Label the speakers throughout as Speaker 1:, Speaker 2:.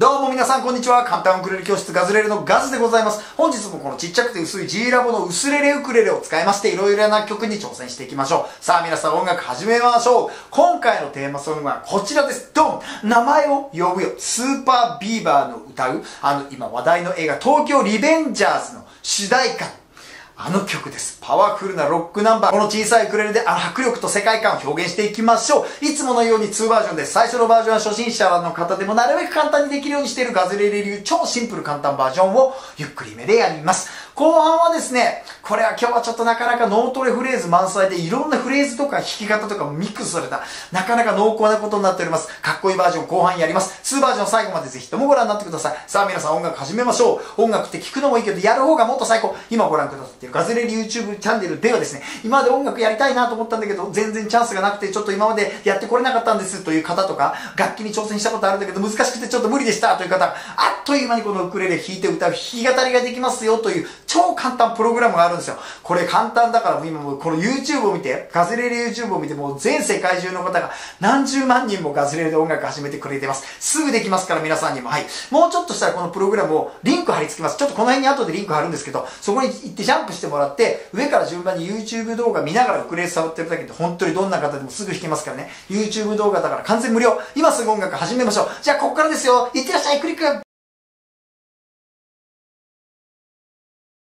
Speaker 1: どうも皆さんこんにちは。簡単ウクレレ教室ガズレレのガズでございます。本日もこのちっちゃくて薄い G ラボの薄レレウクレレを使いましていろいろな曲に挑戦していきましょう。さあ皆さん音楽始めましょう。今回のテーマソングはこちらです。ドン名前を呼ぶよ。スーパービーバーの歌う、あの今話題の映画東京リベンジャーズの主題歌。あの曲です。パワフルなロックナンバー。この小さいウクレレであの迫力と世界観を表現していきましょう。いつものように2バージョンです。最初のバージョンは初心者の方でもなるべく簡単にできるようにしているガズレレ流超シンプル簡単バージョンをゆっくりめでやります。後半はですね、これは今日はちょっとなかなか脳トレフレーズ満載でいろんなフレーズとか弾き方とかミックスされた、なかなか濃厚なことになっております。かっこいいバージョン後半やります。2バージョン最後までぜひともご覧になってください。さあ皆さん音楽始めましょう。音楽って聞くのもいいけど、やる方がもっと最高。今ご覧くださっているガズレリ YouTube チャンネルではですね、今まで音楽やりたいなと思ったんだけど、全然チャンスがなくて、ちょっと今までやってこれなかったんですという方とか、楽器に挑戦したことあるんだけど難しくてちょっと無理でしたという方、あっという間にこのウクレレ弾いて歌う弾き語りができますよという超簡単プログラムがあるんですよ。これ簡単だから今もうこの YouTube を見て、ガズレレ YouTube を見てもう全世界中の方が何十万人もガズレレで音楽始めてくれてます。すぐできますから皆さんにも。はい。もうちょっとしたらこのプログラムをリンク貼り付けます。ちょっとこの辺に後でリンク貼るんですけど、そこに行ってジャンプしてもらって、上から順番に YouTube 動画見ながらウクレレ触ってるだけで本当にどんな方でもすぐ弾けますからね。YouTube 動画だから完全無料。今すぐ音楽始めましょう。じゃあここからですよ。いってらっしゃい。クリック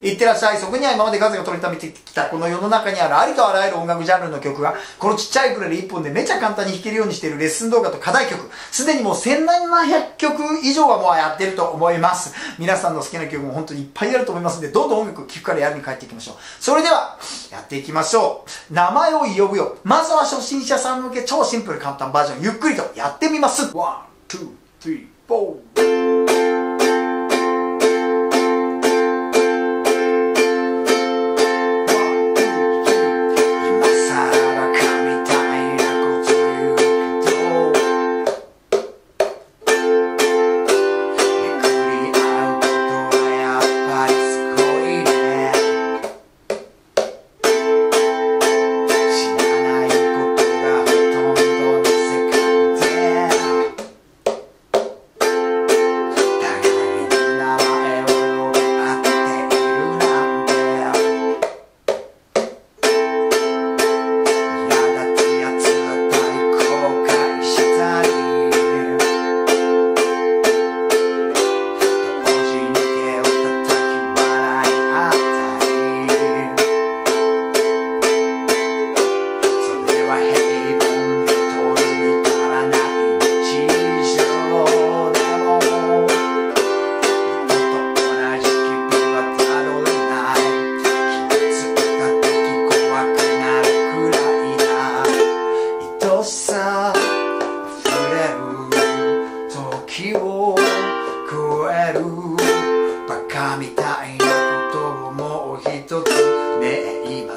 Speaker 1: いってらっしゃい。そこには今までガズが取りためてきたこの世の中にあるありとあらゆる音楽ジャンルの曲が、このちっちゃいクレレ1本でめちゃ簡単に弾けるようにしているレッスン動画と課題曲、すでにもう1700曲以上はもうやってると思います。皆さんの好きな曲も本当にいっぱいあると思いますので、どんどん音楽を聴くからやるに帰っていきましょう。それでは、やっていきましょう。名前を呼ぶよ。まずは初心者さん向け超シンプル簡単バージョン、ゆっくりとやってみます。1、2、3、4。をえるバカみたいなことをもう一つねえ今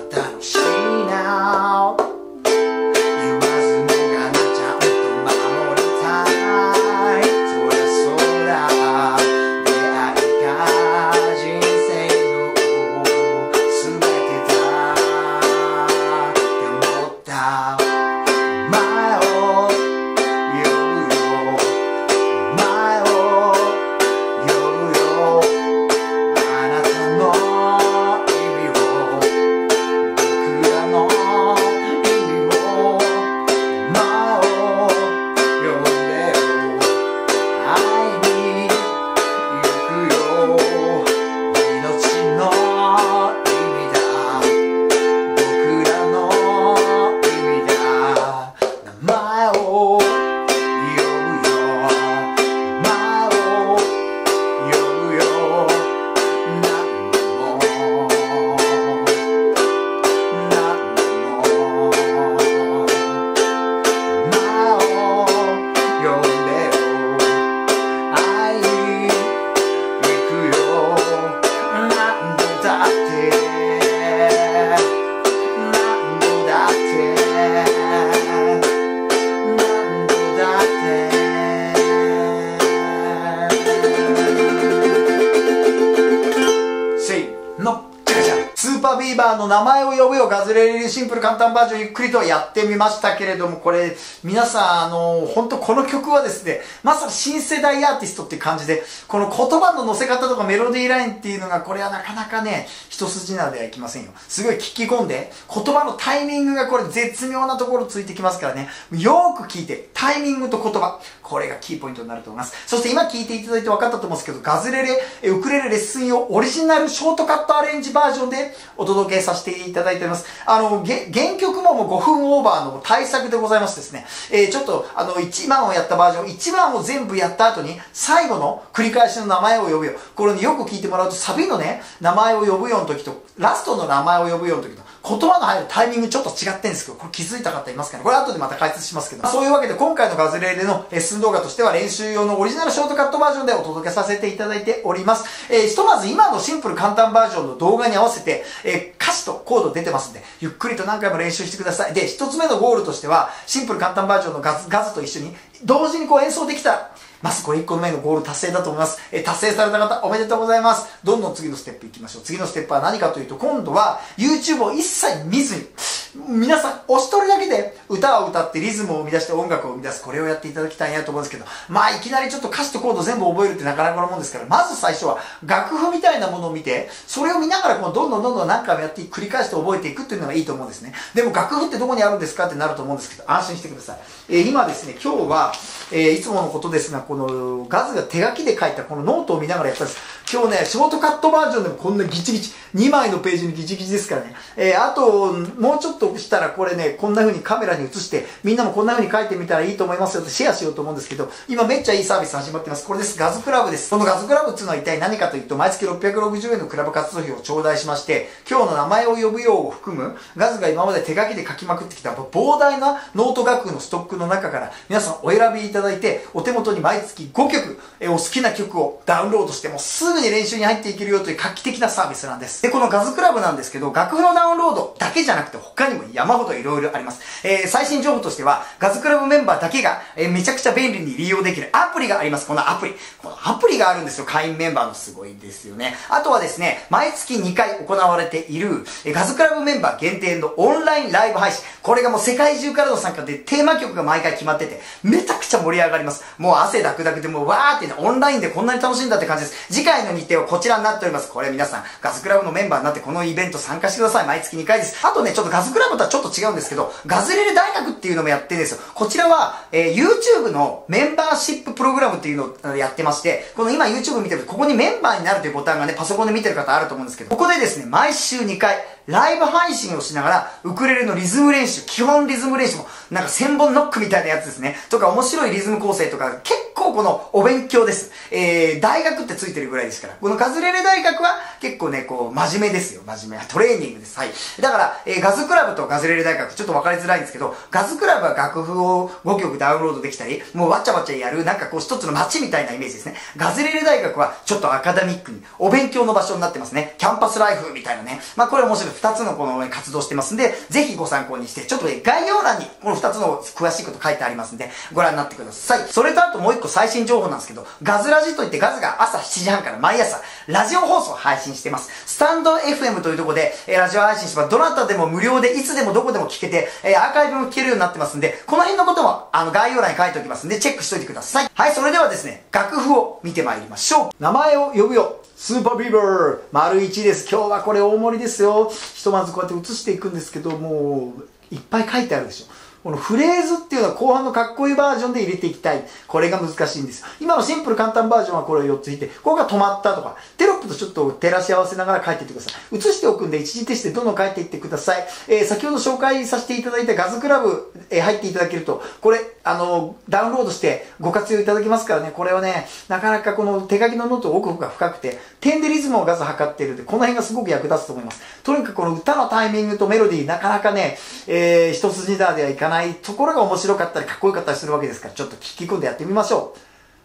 Speaker 1: 単バージョンゆっくりとやってみましたけれども、これ、皆さん、あの、本当この曲はですね、まさに新世代アーティストっていう感じで、この言葉の乗せ方とかメロディーラインっていうのが、これはなかなかね、一筋縄ではいきませんよ。すごい聞き込んで、言葉のタイミングがこれ絶妙なところついてきますからね、よーく聞いて、タイミングと言葉、これがキーポイントになると思います。そして今聞いていただいて分かったと思うんですけど、ガズレレ、ウクレレレッスン用オリジナルショートカットアレンジバージョンでお届けさせていただいております。あの、原曲ももう5分オーバーの対策でございますですね、えー、ちょっとあの、1番をやったバージョン、1番を全部やった後に、最後の繰り返しの名前を呼ぶよ。これによく聞いてもらうと、サビのね、名前を呼ぶよの時と、ラストの名前を呼ぶよの時と、言葉の入るタイミングちょっと違ってんですけど、これ気づいた方いますかね？これ後でまた解説しますけど、そういうわけで今回のガズレレのレッスン動画としては練習用のオリジナルショートカットバージョンでお届けさせていただいております。えー、ひとまず今のシンプル簡単バージョンの動画に合わせて、えー、歌詞とコード出てますんで、ゆっくりと何回も練習してください。で、一つ目のゴールとしては、シンプル簡単バージョンのガズガズと一緒に、同時にこう演奏できたら、まずこれ1個目のゴール達成だと思います。え達成された方、おめでとうございます。どんどん次のステップいきましょう。次のステップは何かというと、今度は YouTube を一切見ずに、皆さん、お一人だけで歌を歌ってリズムを生み出して音楽を生み出す、これをやっていただきたいなと思うんですけど、まあいきなりちょっと歌詞とコード全部覚えるってなかなかのもんですから、まず最初は楽譜みたいなものを見て、それを見ながらこうどんどんどんどん何回もやって繰り返して覚えていくっていうのがいいと思うんですね。でも楽譜ってどこにあるんですかってなると思うんですけど、安心してください。えー、今ですね、今日は、えー、いつものことですが、このガズが手書きで書いたこのノートを見ながらやったんです。今日ね、ショートカットバージョンでもこんなギチギチ、2枚のページにギチギチですからね。えー、あと、もうちょっとしたらこれね、こんな風にカメラに映して、みんなもこんな風に書いてみたらいいと思いますよってシェアしようと思うんですけど、今めっちゃいいサービス始まってます。これです。ガズクラブです。このガズクラブっていうのは一体何かというと、毎月660円のクラブ活動費を頂戴しまして、今日の名前を呼ぶよを含む、ガズが今まで手書きで書きまくってきた膨大なノート楽譜のストックの中から、皆さんお選びいただいて、お手元に毎月5曲、えお好きな曲をダウンロードしてもすぐに練習に入っていけるよという画期的なサービスなんです。で、このガズクラブなんですけど、楽譜のダウンロードだけじゃなくて他にも山ほど色々あります。えー、最新情報としては、ガズクラブメンバーだけが、えー、めちゃくちゃ便利に利用できるアプリがあります。このアプリ。このアプリがあるんですよ。会員メンバーのすごいですよね。あとはですね、毎月2回行われている、えー、ガズクラブメンバー限定のオンラインライブ配信。これがもう世界中からの参加でテーマ曲が毎回決まってて、めちゃくちゃ盛り上がります。もう汗だくだくでもうわーってね、オンラインでこんなに楽しいんだって感じです。次回の日程はこちらになっております。これ皆さん、ガズクラブのメンバーになってこのイベント参加してください。毎月2回です。あとね、ちょっとガズクラブとはちょっと違うんですけど、ガズレレ大学っていうのもやってるんですよ。こちらは、えー、YouTube のメンバーシッププログラムっていうのをやってまして、この今 YouTube 見てると、ここにメンバーになるというボタンがね、パソコンで見てる方あると思うんですけど、ここでですね、毎週2回、ライブ配信をしながら、ウクレレのリズム練習、基本リズム練習も、なんか千本ノックみたいなやつですね。とか面白いリズム構成とか、結構このお勉強です。えー、大学ってついてるぐらいですから。このカズレレ大学は結構ね、こう、真面目ですよ。真面目。トレーニングです。はい。だから、えー、ガズクラブとガズレレ大学、ちょっと分かりづらいんですけど、ガズクラブは楽譜を5曲ダウンロードできたり、もうわちゃわちゃやる、なんかこう一つの街みたいなイメージですね。ガズレレ大学はちょっとアカデミックに、お勉強の場所になってますね。キャンパスライフみたいなね。まあこれ面白い。2つのこの、活動してますんで、ぜひご参考にして、ちょっとね、概要欄にこの2つの詳しいこと書いてありますんで、ご覧になってください。それとあともう1個最新情報なんですけど、ガズラジといってガズが朝7時半から毎朝、ラジオ放送配信してます。スタンド FM というところで、えー、ラジオ配信します。どなたでも無料で、いつでもどこでも聞けて、えー、アーカイブも聞けるようになってますんで、この辺のことも、あの、概要欄に書いておきますんで、チェックしといてください。はい、それではですね、楽譜を見てまいりましょう。名前を呼ぶよ。スーパービーバー丸1です。今日はこれ大盛りですよ。ひとまずこうやって写していくんですけど、もう、いっぱい書いてあるでしょ。このフレーズっていうのは後半のかっこいいバージョンで入れていきたい。これが難しいんですよ。今のシンプル簡単バージョンはこれを4ついて、ここが止まったとか、テロップとちょっと照らし合わせながら書いていってください。写しておくんで一時停止でどんどん書いていってください。えー、先ほど紹介させていただいたガズクラブ、えー、入っていただけると、これ、あの、ダウンロードしてご活用いただけますからね、これはね、なかなかこの手書きのノート奥が深くて、点でリズムをガズ測っているんで、この辺がすごく役立つと思います。とにかくこの歌のタイミングとメロディー、なかなかね、えー、一筋縄ではいかないないところが面白かったりかっこよかったりするわけですから、ちょっと聞き込んでやってみましょう。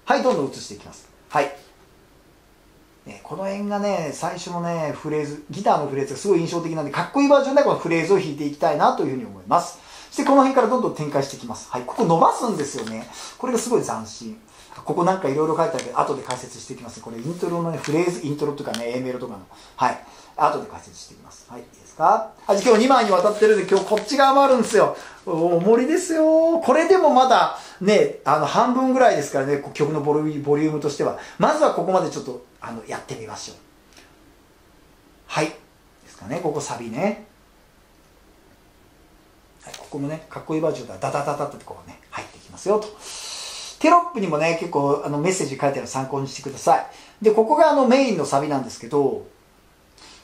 Speaker 1: はい、どんどん移していきます。はい。ね、この辺がね、最初のね、フレーズ、ギターのフレーズがすごい印象的なんで、かっこいいバージョンでこのフレーズを弾いていきたいなというふうに思います。そしてこの辺からどんどん展開していきます。はい、ここ伸ばすんですよね。これがすごい斬新。ここなんかいろいろ書いてあるけど、後で解説していきます。これイントロのね、フレーズ、イントロとかね、A メロとかの。はい。後で解説していきます。はい。か？あ今日2枚にわたってるんで、今日こっち側もあるんですよ。おもりですよ。これでもまだね、あの、半分ぐらいですからね、曲のボリュームとしては。まずはここまでちょっと、あの、やってみましょう。はい。ですかね、ここサビね。はい、ここもね、かっこいいバージョンではダダダダってこうね、入ってきますよと。テロップにもね、結構あのメッセージ書いてあるの参考にしてください。で、ここがあのメインのサビなんですけど、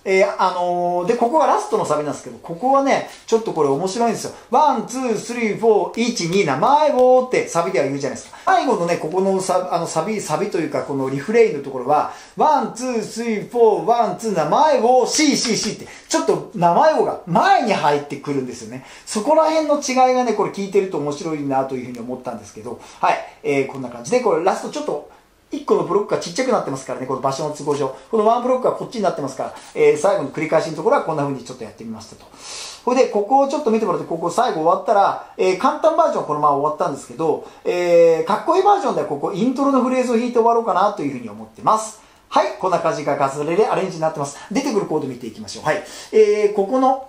Speaker 1: えー、あのー、で、ここがラストのサビなんですけど、ここはね、ちょっとこれ面白いんですよ。 one、two、three、four、1、2、名前をってサビでは言うじゃないですか。最後のね、ここのサあのサビ、サビというか、このリフレインのところは、 one、two、three、four、one、two、名前を、C、C、C って、ちょっと名前をが前に入ってくるんですよね。そこら辺の違いがね、これ聞いてると面白いなというふうに思ったんですけど、はい、えー、こんな感じで、これラストちょっと、1個のブロックがちっちゃくなってますからね、この場所の都合上。この1ブロックがこっちになってますから、えー、最後の繰り返しのところはこんな風にちょっとやってみましたと。これで、ここをちょっと見てもらって、ここ最後終わったら、えー、簡単バージョンこのまま終わったんですけど、えー、かっこいいバージョンではここイントロのフレーズを弾いて終わろうかなというふうに思ってます。はい、こんな感じがガズレレアレンジになってます。出てくるコード見ていきましょう。はい。えー、ここの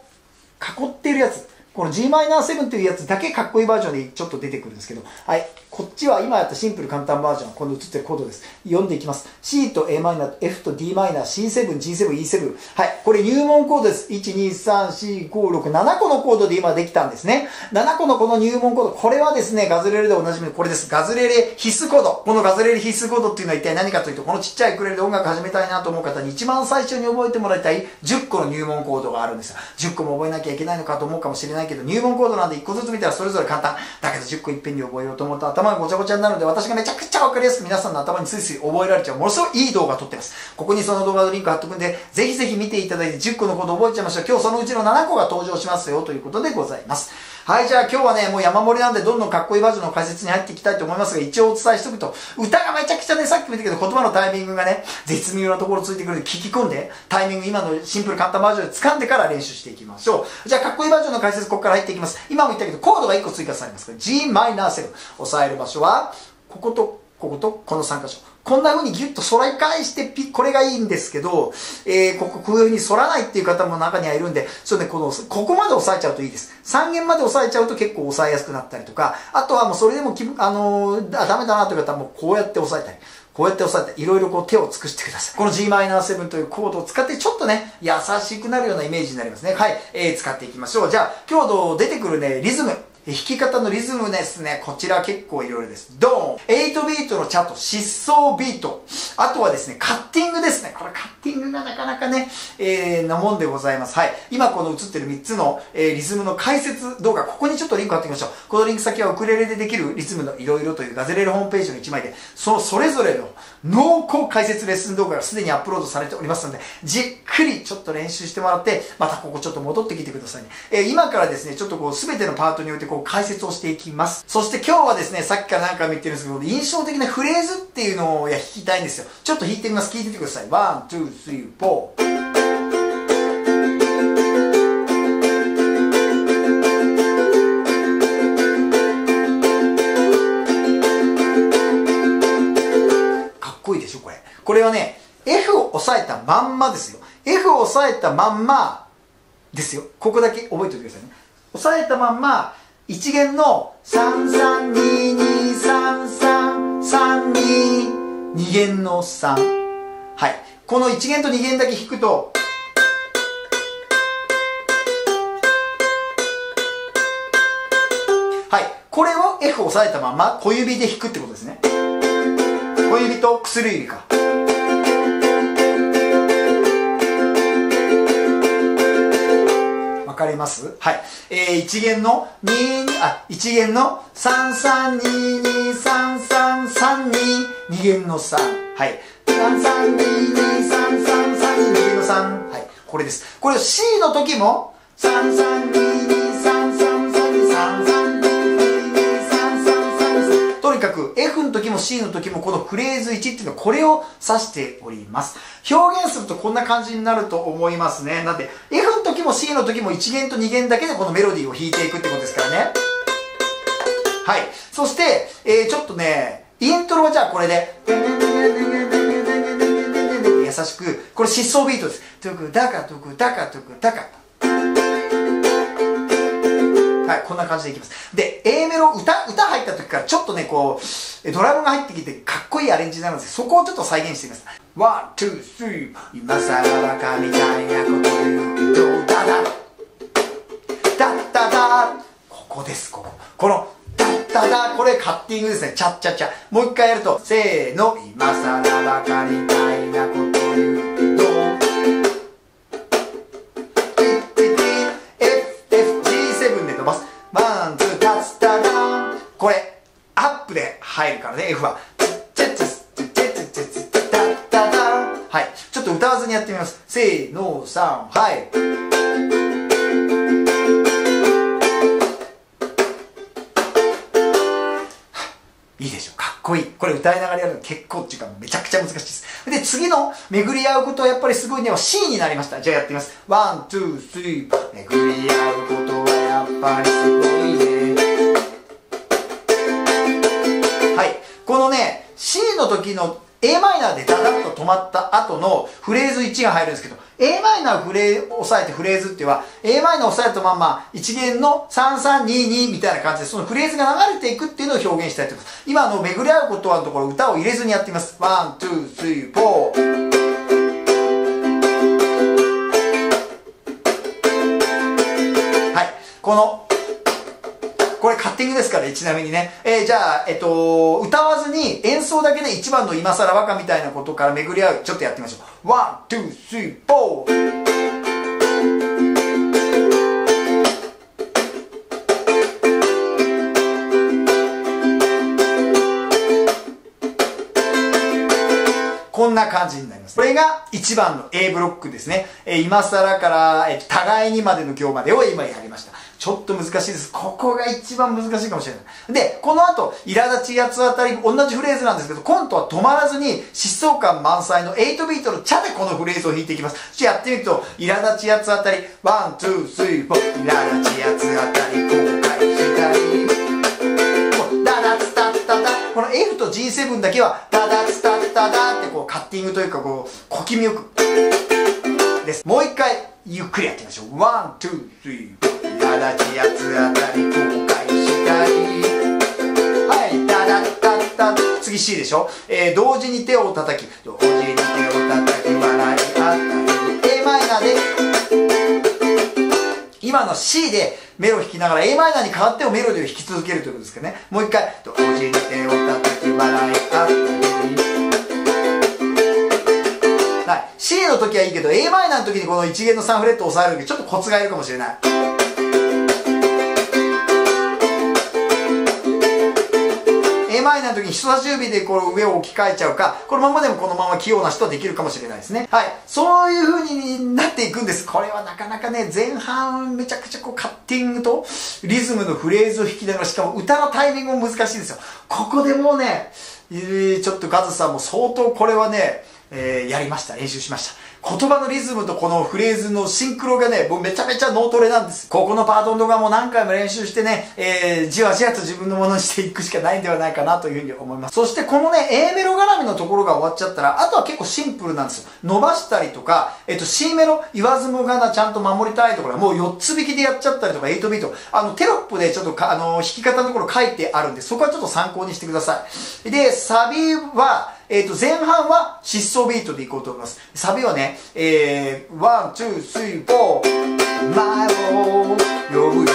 Speaker 1: 囲ってるやつ。この Gm7 というやつだけかっこいいバージョンでちょっと出てくるんですけど、はい。こっちは今やったシンプル簡単バージョン、この映ってるコードです。読んでいきます。C と a マイナー F と d マイナー、C7、G7、E7。はい。これ入門コードです。1、2、3、4、5、6、7個のコードで今できたんですね。7個のこの入門コード。これはですね、ガズレレでおなじみこれです。ガズレレ必須コード。このガズレレ必須コードっていうのは一体何かというと、このちっちゃいクレレで音楽始めたいなと思う方に一番最初に覚えてもらいたい10個の入門コードがあるんですよ。10個も覚えなきゃいけないのかと思うかもしれないけど、入門コードなんで1個ずつ見たらそれぞれ簡単。だけど10個いっぺんに覚えようと思うと頭がごちゃごちゃになるので、私がめちゃくちゃわかりやすく皆さんの頭についつい覚えられちゃう、ものすごいいい動画撮ってます。ここにその動画のリンク貼っとくんで、ぜひぜひ見ていただいて10個のこと覚えちゃいましょう。今日そのうちの7個が登場しますよということでございます。はい、じゃあ今日はね、もう山盛りなんでどんどんかっこいいバージョンの解説に入っていきたいと思いますが、一応お伝えしとくと、歌がめちゃくちゃね、さっきも言ったけど言葉のタイミングがね、絶妙なところついてくるんで聞き込んで、タイミング今のシンプル簡単バージョンで掴んでから練習していきましょう。じゃあかっこいいバージョンの解説ここから入っていきます。今も言ったけど、コードが1個追加されますから、Gm7。押さえる場所は、ここと、こことこの3箇所。こんな風にギュッと反り返してピこれがいいんですけど、えー、ここ、こういう風に反らないっていう方も中にはいるんで、そうね、この、ここまで押さえちゃうといいです。3弦まで押さえちゃうと結構押さえやすくなったりとか、あとはもうそれでもき、あのー、ダメだなという方はもうこうやって押さえたり。こうやって押さえて、いろいろこう手を尽くしてください。この Gm7 というコードを使って、ちょっとね、優しくなるようなイメージになりますね。はい。えー、使っていきましょう。じゃあ、今日出てくるね、リズム。弾き方のリズムですね。こちら結構いろいろです。ドーン !8 ビートのチャット、疾走ビート。あとはですね、カッティングですね。これカッティングがなかなかね、えー、なもんでございます。はい。今この映ってる3つの、えー、リズムの解説動画、ここにちょっとリンク貼っておきましょう。このリンク先はウクレレでできるリズムのいろいろというガズレレホームページの1枚で、そのそれぞれの濃厚解説レッスン動画がすでにアップロードされておりますので、じっくりちょっと練習してもらって、またここちょっと戻ってきてくださいね。えー、今からですね、ちょっとこう、すべてのパートにおいてこう、解説をしていきます。そして今日はですね、さっきから何回も言ってるんですけど、印象的なフレーズっていうのをいや弾きたいんですよ。ちょっと弾いてみます。聞いててください。 one、two、three、four。これはね、F を押さえたまんまですよ。F を押さえたまんまですよ。ここだけ覚えておいてくださいね。押さえたまんま、一弦の33223332二弦の3はい。この一弦と二弦だけ弾くとはい。これを F を押さえたまま小指で弾くってことですね。小指と薬指か。かります？はい。えー、一弦の2、あ、一弦の33223332、二弦の3。はい。33223332、二弦の3。はい。これです。これ C の時も、3、3、2、2にかく F の時も C の時もこのフレーズ1っていうのはこれを指しております。表現するとこんな感じになると思いますね。なんで F の時も C の時も1弦と2弦だけでこのメロディーを弾いていくってことですからね。はい。そして、えー、ちょっとね、イントロはじゃあこれで、優しく、これ疾走ビートです。トゥクダカトゥクダカトゥクダカ。はい、こんな感じでいきます。で、A メロ、歌、歌入った時からちょっとね、こう、ドラムが入ってきてかっこいいアレンジになるんですそこをちょっと再現してみます。 one、two、three、今さらバカみたいなこと言うけど、ダダダッダダここです、ここ。この、ダッダダこれカッティングですね。チャッチャチャ。もう一回やると、せーの、今さらバカみたいなことこれアップで入るからね F ははいちょっと歌わずにやってみますせーの3はいいいでしょうかっこいいこれ歌いながらやるの結構っていうかめちゃくちゃ難しいですで次の巡り合うことはやっぱりすごいね C になりましたじゃあやってみます one、two、three 巡り合うことはやっぱりすごいねの時の a マイナーでダダッと止まった後のフレーズ1が入るんですけど、a マイナーフレー、押さえてフレーズっていうのは、a マイナー押さえたまんま1弦の3322みたいな感じで、そのフレーズが流れていくっていうのを表現したいと思います。今、の、巡り合うことはのところ歌を入れずにやってみます。 one、two、three、four。はい。このこれカッティングですから、ね、ちなみにね。えー、じゃあ、えっと、歌わずに演奏だけで一番の今更バカみたいなことから巡り合う。ちょっとやってみましょう。 one、two、three、four。こんな感じになります。これが1番の A ブロックですね。えー、今更から、えー、互いにまでの行までを今やりました。ちょっと難しいです。ここが一番難しいかもしれない。で、この後、苛立ち八つあたり、同じフレーズなんですけど、今度は止まらずに、疾走感満載の8ビートのチャでこのフレーズを弾いていきます。ちょっとやってみると、苛立ち八つあたり、 one、two、three、four、苛立ち八つあたり、後悔したり、ダダツタッタダ、この F と G7 だけは、ダダツタッタダってこう、カッティングというか、こう、小気味よく、です。もう一回、ゆっくりやってみましょう。 one、two、three、苛立ち八つあたり後悔したりはいダダッタッタ次 C でしょ、えー、同時に手を叩き同時に手を叩き笑いあったり a マイナーで。今の C でメロを弾きながら a マイナーに変わってもメロディを弾き続けるということですけどね。もう一回。同時に手を叩き笑いあったり。はい、C の時はいいけど a マイナーの時にこの1弦の3フレットを押さえる時ちょっとコツがいるかもしれない。A マイナーの時に人差し指でこの上を置き換えちゃうかこのままでもこのまま器用な人はできるかもしれないですねはいそういう風になっていくんですこれはなかなかね前半めちゃくちゃこうカッティングとリズムのフレーズを弾きながらしかも歌のタイミングも難しいんですよここでもうねちょっとガズさんも相当これはねえー、やりました。練習しました。言葉のリズムとこのフレーズのシンクロがね、もうめちゃめちゃ脳トレなんです。ここのパートの動画も何回も練習してね、えー、じわじわと自分のものにしていくしかないんではないかなというふうに思います。そしてこのね、A メロ絡みのところが終わっちゃったら、あとは結構シンプルなんですよ。伸ばしたりとか、えっ、と C メロ、言わずもがなちゃんと守りたいところはもう4つ引きでやっちゃったりとか、8ビート。あの、テロップでちょっとか、あの、弾き方のところ書いてあるんで、そこはちょっと参考にしてください。で、サビは、えっ、ー、と、前半は疾走ビートでいこうと思います。サビはね、えー、 one、two、three、four、名前を呼ぶよ、名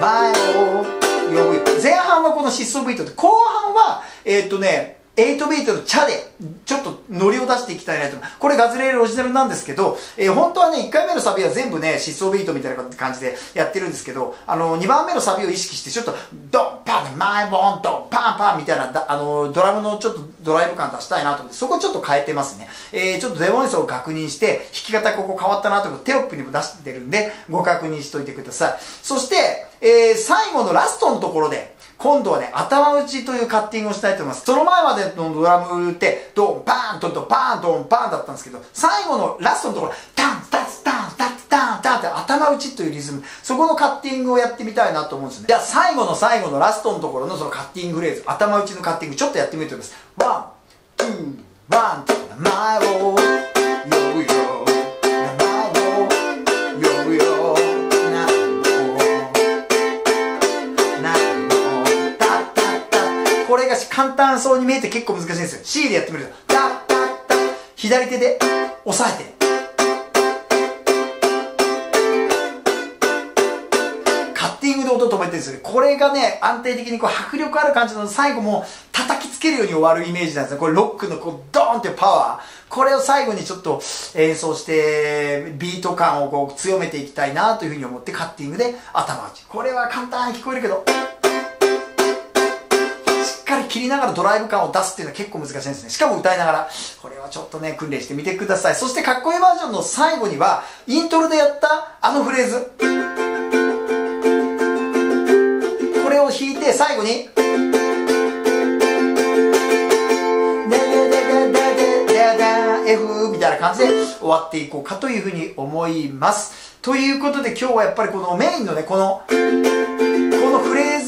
Speaker 1: 前を呼ぶよ。前半はこの疾走ビートで、後半は、えっ、ー、とね、8ビートのチャで、ちょっとノリを出していきたいなと。これガズレレオリジナルなんですけど、えー、本当はね、1回目のサビは全部ね、疾走ビートみたいな感じでやってるんですけど、あの、2番目のサビを意識して、ちょっと、ドンパン、マイボン、ドンパンパンみたいな、あの、ドラムのちょっとドライブ感出したいなと思って、そこちょっと変えてますね。えー、ちょっとデモ演奏を確認して、弾き方ここ変わったなと思って、テロップにも出してるんで、ご確認しといてください。そして、えー、最後のラストのところで、今度はね、頭打ちというカッティングをしたいと思います。その前までのドラムって、ドン、パーン、トントン、パーン、ドン、パーンだったんですけど、最後のラストのところ、タン、タツ、タン、タツ、タン、タンって頭打ちというリズム、そこのカッティングをやってみたいなと思うんですね。じゃあ最後の最後のラストのところのそのカッティングフレーズ、頭打ちのカッティング、ちょっとやってみてください。ワン、two、one、名前を簡単そうに見えて結構難しいんですよ。C でやってみるとタッタッタ左手で押さえて。カッティングで音止めてるんですよこれがね安定的にこう迫力ある感じの最後も叩きつけるように終わるイメージなんですねこれロックのこうドーンってパワー。これを最後にちょっと演奏してビート感をこう強めていきたいなというふうに思ってカッティングで頭打ち。これは簡単に聞こえるけど切りながらドライブ感を出すっていうのは結構難しいんですね。しかも歌いながら、これはちょっとね、訓練してみてください。そしてかっこいいバージョンの最後には、イントロでやったあのフレーズ。これを弾いて最後に、F みたいな感じで終わっていこうかというふうに思います。ということで今日はやっぱりこのメインのね、こ、の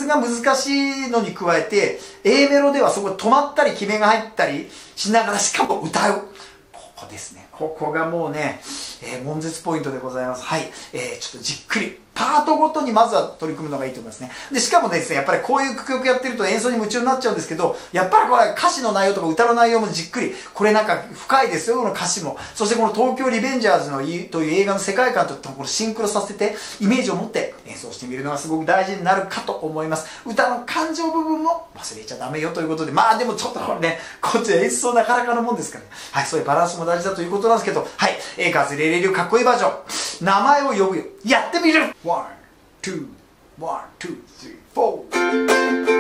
Speaker 1: が難しいのに加えて A メロではそこ止まったりキメが入ったりしながらしかも歌う。ここですね。ここがもうね、えー、悶絶ポイントでございます。はい、えー、ちょっとじっくり。パートごとにまずは取り組むのがいいと思いますね。で、しかもですね、やっぱりこういう曲やってると演奏に夢中になっちゃうんですけど、やっぱりこれ歌詞の内容とか歌の内容もじっくり、これなんか深いですよ、この歌詞も。そしてこの東京リベンジャーズのという映画の世界観とこれシンクロさせて、イメージを持って演奏してみるのがすごく大事になるかと思います。歌の感情部分も忘れちゃダメよということで、まあでもちょっとこれね、こっち演奏なかなかのもんですからね。はい、そういうバランスも大事だということなんですけど、はい、えー、ズレレリュかっこいいバージョン。名前を呼ぶよ。やってみる !1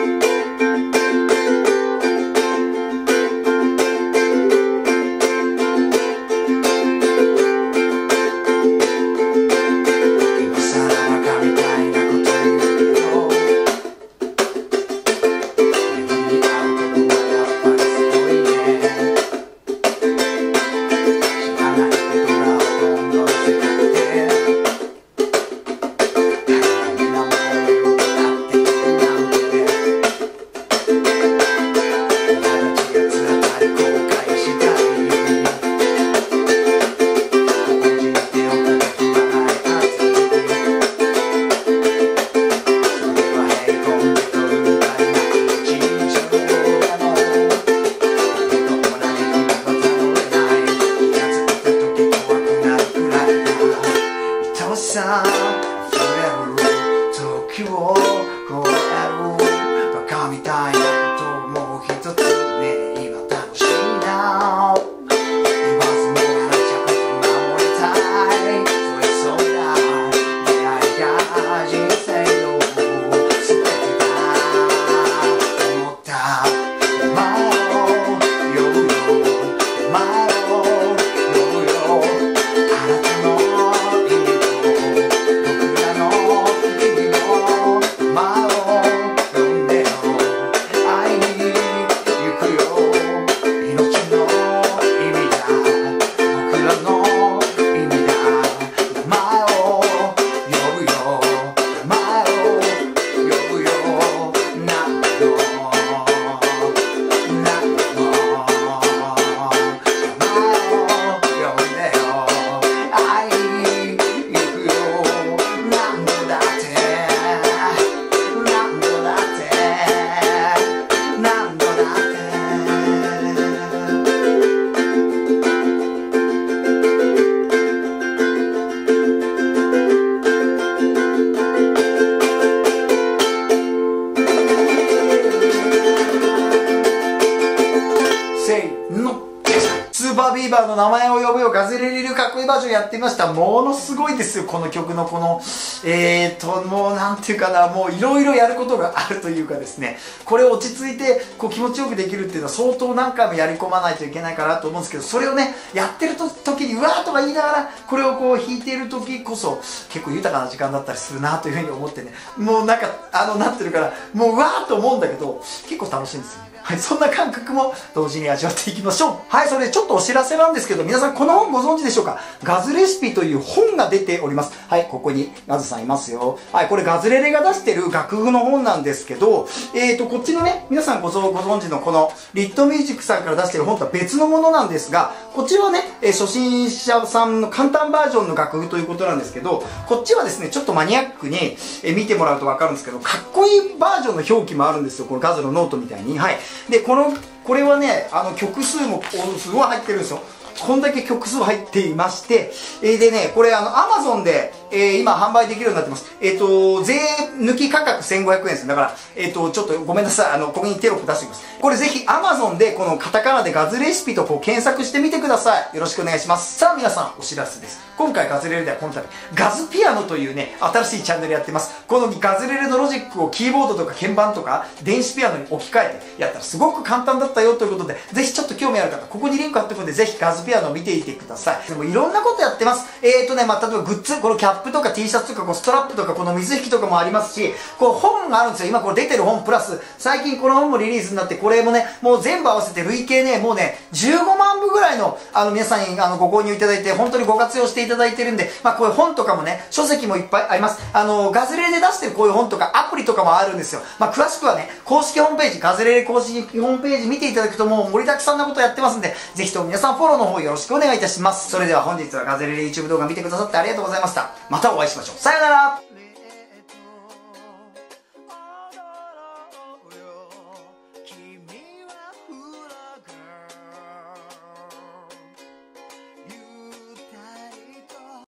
Speaker 1: ババービーバーの名前を呼ぶよガズレレ流かっこいいバージョンやってみました。ものすごいですよこの曲のこのえーともうなんていうかなもういろいろやることがあるというかですね。これを落ち着いてこう気持ちよくできるっていうのは相当何回もやり込まないといけないかなと思うんですけどそれをねやってる時にうわーとか言いながらこれをこう弾いている時こそ結構豊かな時間だったりするなというふうに思ってね。もうなんかあのなってるからもううわーと思うんだけど結構楽しいんですよね。はい、そんな感覚も同時に味わっていきましょう。はい、それでちょっとお知らせなんですけど、皆さんこの本ご存知でしょうか？ガズレシピという本が出ております。はい、ここにガズさんいますよ。はい、これガズレレが出してる楽譜の本なんですけど、えーと、こっちのね、皆さんごご存知のこのリットミュージックさんから出してる本とは別のものなんですが、こっちはね、え、初心者さんの簡単バージョンの楽譜ということなんですけど、こっちはですね、ちょっとマニアックに、え、見てもらうとわかるんですけど、かっこいいバージョンの表記もあるんですよ。このガズのノートみたいに。はい。で、このこれはねあの曲数もすごい入ってるんですよ。こんだけ曲数入っていまして、でね、これあの、アマゾンで、えー、今販売できるようになってます。えっ、ー、と、税抜き価格1500円です。だから、えっ、と、ちょっとごめんなさい。あの、ここにテロップ出しておきます。これぜひアマゾンでこのカタカナでガズレシピとこう検索してみてください。よろしくお願いします。さあ皆さん、お知らせです。今回ガズレレではこの度、ガズピアノというね、新しいチャンネルやってます。このガズレレのロジックをキーボードとか鍵盤とか電子ピアノに置き換えてやったらすごく簡単だったよということで、ぜひちょっと興味ある方、ここにリンク貼っておくんで、ぜひガズピアノを見ていてください。でもいろんなことやってます。えーとね、まあ、例えばグッズ、このキャップップとか T シャツとかこうストラップとかこの水引きとかもありますし、こう本があるんですよ。今これ出てる本プラス、最近この本もリリースになって、これもね、もう全部合わせて累計ね、もうね、15万部ぐらいの、あの皆さんにあのご購入いただいて、本当にご活用していただいてるんで、まあこういう本とかもね、書籍もいっぱいあります。あの、ガズレレで出してるこういう本とかアプリとかもあるんですよ。まあ詳しくはね、公式ホームページ、ガズレレ公式ホームページ見ていただくともう盛りだくさんなことやってますんで、ぜひとも皆さんフォローの方よろしくお願いいたします。それでは本日はガズレレ YouTube 動画見てくださってありがとうございました。またお会いしましょう。さよなら